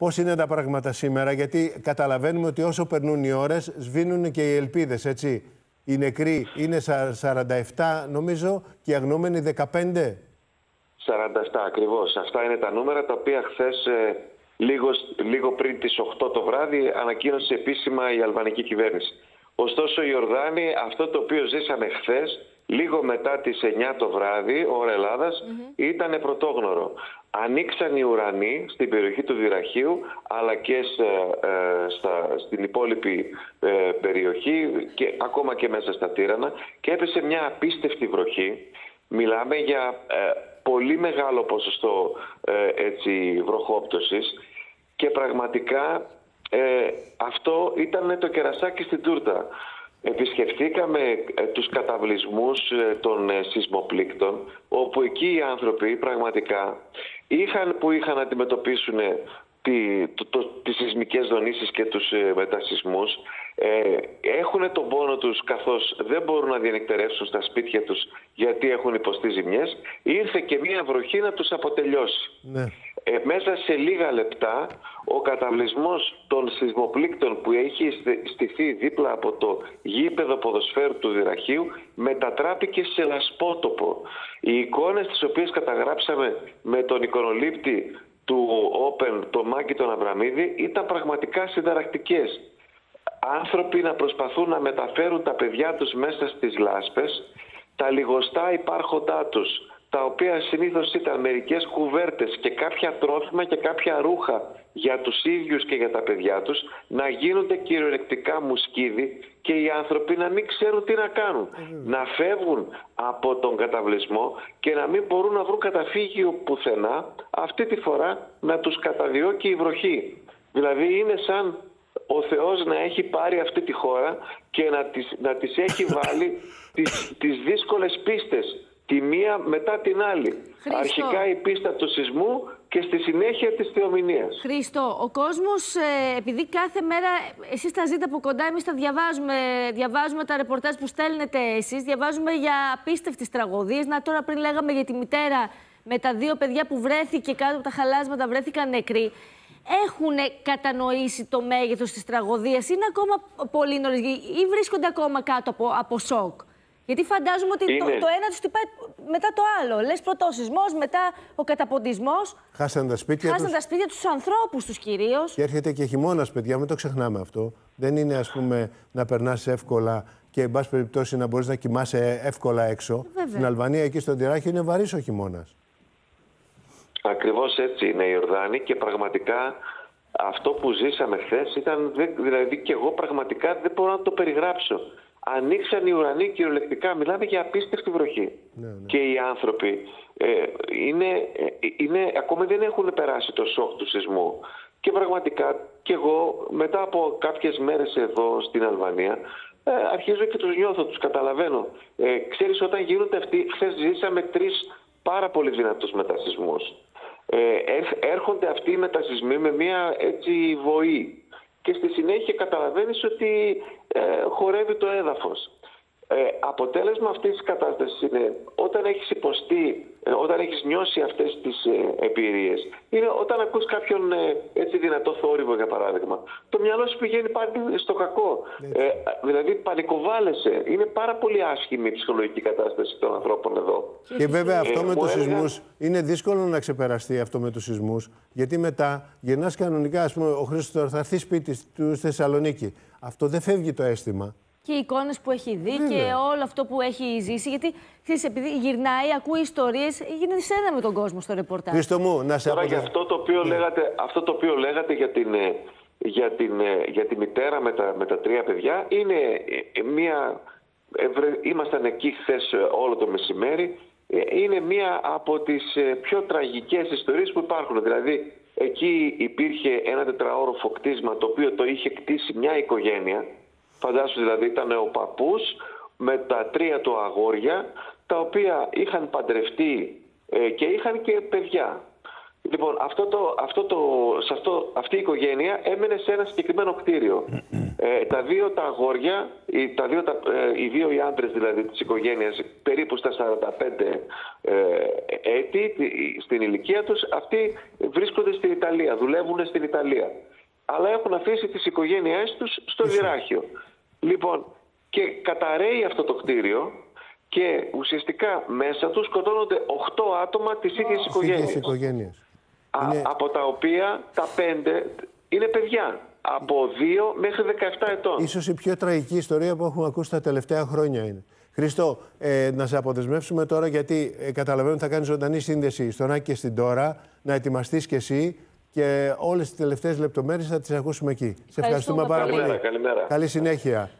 Πώς είναι τα πράγματα σήμερα, γιατί καταλαβαίνουμε ότι όσο περνούν οι ώρες σβήνουν και οι ελπίδες, έτσι. Οι νεκροί είναι 47 νομίζω και οι αγνούμενοι 15. 47 ακριβώς. Αυτά είναι τα νούμερα τα οποία χθες ε, λίγος, λίγο πριν τις 8 το βράδυ ανακοίνωσε επίσημα η αλβανική κυβέρνηση. Ωστόσο οι Ορδάνοι αυτό το οποίο ζήσαμε χθες λίγο μετά τις 9 το βράδυ, ώρα Ελλάδας, ήταν πρωτόγνωρο. Ανοίξαν οι ουρανοί στην περιοχή του Δυραχείου αλλά και ε, στα, στην υπόλοιπη ε, περιοχή και ακόμα και μέσα στα Τύρανα και έπεσε μια απίστευτη βροχή. Μιλάμε για ε, πολύ μεγάλο ποσοστό έτσι, βροχόπτωσης και πραγματικά αυτό ήταν το κερασάκι στην τούρτα. Επισκεφτήκαμε ε, τους καταβλισμούς ε, των ε, σεισμοπλήκτων όπου εκεί οι άνθρωποι πραγματικά είχαν που είχαν να αντιμετωπίσουν τη, το, το, τις σεισμικές δονήσεις και τους ε, μετασυσμούς ε, έχουν τον πόνο τους καθώς δεν μπορούν να διανυκτερεύσουν στα σπίτια τους γιατί έχουν υποστεί ζημιές ήρθε και μία βροχή να τους αποτελειώσει. Ναι. Ε, μέσα σε λίγα λεπτά ο καταβλισμός των σεισμοπλήκτων που έχει στηθεί δίπλα από το γήπεδο ποδοσφαίρου του Δυραχείου μετατράπηκε σε λασπότοπο. Οι εικόνες τις οποίες καταγράψαμε με τον εικονολήπτη του Open, το Μάκη τον Αβραμίδη, ήταν πραγματικά συνταρακτικές. Άνθρωποι να προσπαθούν να μεταφέρουν τα παιδιά τους μέσα στις λάσπες, τα λιγοστά υπάρχοντά τους, τα οποία συνήθως ήταν μερικές κουβέρτες και κάποια τρόφιμα και κάποια ρούχα για τους ίδιους και για τα παιδιά τους, να γίνονται κυριολεκτικά μουσκίδι και οι άνθρωποι να μην ξέρουν τι να κάνουν. Να φεύγουν από τον καταβλισμό και να μην μπορούν να βρουν καταφύγιο πουθενά, αυτή τη φορά να τους καταδιώκει η βροχή. Δηλαδή είναι σαν ο Θεός να έχει πάρει αυτή τη χώρα και να τις, να τις έχει βάλει τις, τις δύσκολες πίστες τη μία μετά την άλλη. Αρχικά η πίστα του σεισμού και στη συνέχεια της θεομηνίας. Χριστό, ο κόσμος, ε, επειδή κάθε μέρα εσείς τα ζείτε από κοντά, εμείς τα διαβάζουμε, διαβάζουμε τα ρεπορτάζ που στέλνετε εσείς, διαβάζουμε για απίστευτες τραγωδίες. Να τώρα πριν λέγαμε για τη μητέρα με τα δύο παιδιά που βρέθηκε κάτω από τα χαλάσματα, βρέθηκαν νεκροί. Έχουν κατανοήσει το μέγεθος της τραγωδίας, είναι ακόμα πολύ νωρίς ή βρίσκονται ακόμα κάτω από, από σοκ; Γιατί φαντάζομαι ότι το, το, ένα τους χτυπάει μετά το άλλο. Λες πρώτο ο σεισμό, μετά ο καταποντισμός. Χάσαν τα σπίτια Χάσαν τα σπίτια τους, ανθρώπους τους κυρίως. Και έρχεται και χειμώνας, παιδιά, μην το ξεχνάμε αυτό. Δεν είναι, ας πούμε, να περνάς εύκολα και, εν πάση περιπτώσει, να μπορείς να κοιμάσαι εύκολα έξω. Βέβαια. Στην Αλβανία, εκεί στον Τυράχη, είναι βαρύς ο χειμώνας. Ακριβώς έτσι είναι η Ορδάνη και πραγματικά αυτό που ζήσαμε χθες ήταν. Δηλαδή, και εγώ πραγματικά δεν μπορώ να το περιγράψω ανοίξαν οι ουρανοί κυριολεκτικά. Μιλάμε για απίστευτη βροχή. Ναι, ναι. Και οι άνθρωποι ε, είναι, ε, είναι, ακόμα δεν έχουν περάσει το σοκ του σεισμού. Και πραγματικά και εγώ μετά από κάποιες μέρες εδώ στην Αλβανία ε, αρχίζω και τους νιώθω, τους καταλαβαίνω. Ε, ξέρεις όταν γίνονται αυτοί, χθες ζήσαμε τρεις πάρα πολύ δυνατούς μετασυσμούς. Ε, έρχονται αυτοί οι μετασυσμοί με μια έτσι βοή και στη συνέχεια καταλαβαίνεις ότι ε, χορεύει το έδαφος. Ε, αποτέλεσμα αυτής της κατάστασης είναι όταν έχεις υποστεί, ε, όταν έχεις νιώσει αυτές τις ε, εμπειρίες, είναι όταν ακούς κάποιον ε, έτσι δυνατό θόρυβο για παράδειγμα. Το μυαλό σου πηγαίνει πάλι στο κακό. Ε, δηλαδή πανικοβάλλεσαι. Είναι πάρα πολύ άσχημη η ψυχολογική κατάσταση των ανθρώπων εδώ. Και βέβαια αυτό με τους σεισμούς είναι δύσκολο να ξεπεραστεί αυτό με τους σεισμούς, γιατί μετά γυρνάς κανονικά, ας πούμε, ο Χρήστος θα έρθει σπίτι του στη Θεσσαλονίκη. Αυτό δεν φεύγει το αίσθημα και οι εικόνες που έχει δει και όλο αυτό που έχει ζήσει. Γιατί ξέρεις, επειδή γυρνάει, ακούει ιστορίες, γίνεται σένα με τον κόσμο στο ρεπορτάζ. Χρήστο μου, να σε Τώρα για αυτό το οποίο, ναι. λέγατε, αυτό το οποίο λέγατε για την, ε, για την, ε, για τη μητέρα με τα, με τα τρία παιδιά είναι ε, μια. Ήμασταν εκεί χθες όλο το μεσημέρι. Είναι μία από τις πιο τραγικές ιστορίες που υπάρχουν. Δηλαδή, εκεί υπήρχε ένα τετραόροφο κτίσμα το οποίο το είχε κτίσει μια οικογένεια Φαντάσου δηλαδή ήταν ο παππούς με τα τρία του αγόρια τα οποία είχαν παντρευτεί ε, και είχαν και παιδιά. Λοιπόν, αυτό το, αυτό το, σε αυτό, αυτή η οικογένεια έμενε σε ένα συγκεκριμένο κτίριο. Ε, τα δύο τα αγόρια, οι, τα δύο, τα, ε, οι δύο οι άντρες δηλαδή της οικογένειας, περίπου στα 45 ε, έτη στην ηλικία τους, αυτοί βρίσκονται στην Ιταλία, δουλεύουν στην Ιταλία. Αλλά έχουν αφήσει τις οικογένειές τους στο Λιράχιο. Λοιπόν, και καταραίει αυτό το κτίριο και ουσιαστικά μέσα του σκοτώνονται 8 άτομα της ίδιας οικογένειας. οικογένειας. Είναι... Από τα οποία τα 5 είναι παιδιά. Από 2 μέχρι 17 ετών. Ίσως η πιο τραγική ιστορία που έχουμε ακούσει τα τελευταία χρόνια είναι. Χρήστο, ε, να σε αποδεσμεύσουμε τώρα γιατί ε, καταλαβαίνω ότι θα κάνεις ζωντανή σύνδεση στον Άκη και στην Τώρα, να ετοιμαστείς κι εσύ και όλες τις τελευταίες λεπτομέρειες θα τις ακούσουμε εκεί. Σε ευχαριστούμε πάρα πολύ. Καλημέρα, καλημέρα. Καλή συνέχεια.